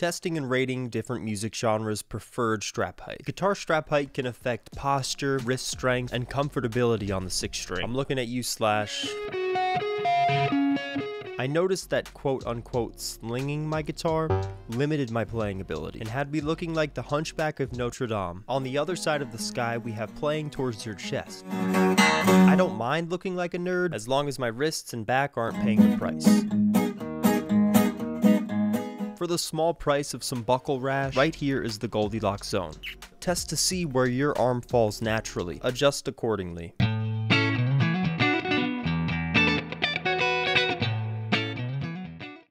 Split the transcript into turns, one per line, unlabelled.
testing and rating different music genres' preferred strap height. Guitar strap height can affect posture, wrist strength, and comfortability on the 6 string. I'm looking at you slash... I noticed that quote unquote slinging my guitar limited my playing ability and had me looking like the hunchback of Notre Dame. On the other side of the sky, we have playing towards your chest. I don't mind looking like a nerd as long as my wrists and back aren't paying the price. For the small price of some buckle rash, right here is the Goldilocks zone. Test to see where your arm falls naturally. Adjust accordingly.